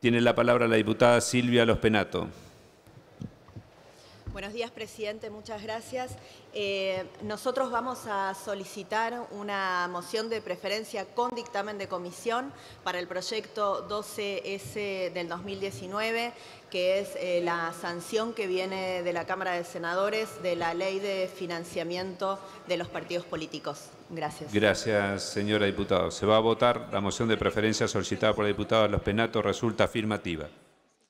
Tiene la palabra la diputada Silvia Los Penato. Buenos días, presidente. Muchas gracias. Eh, nosotros vamos a solicitar una moción de preferencia con dictamen de comisión para el proyecto 12S del 2019, que es eh, la sanción que viene de la Cámara de Senadores de la Ley de Financiamiento de los Partidos Políticos. Gracias. Gracias, señora diputada. Se va a votar. La moción de preferencia solicitada por la diputada Los Penato resulta afirmativa.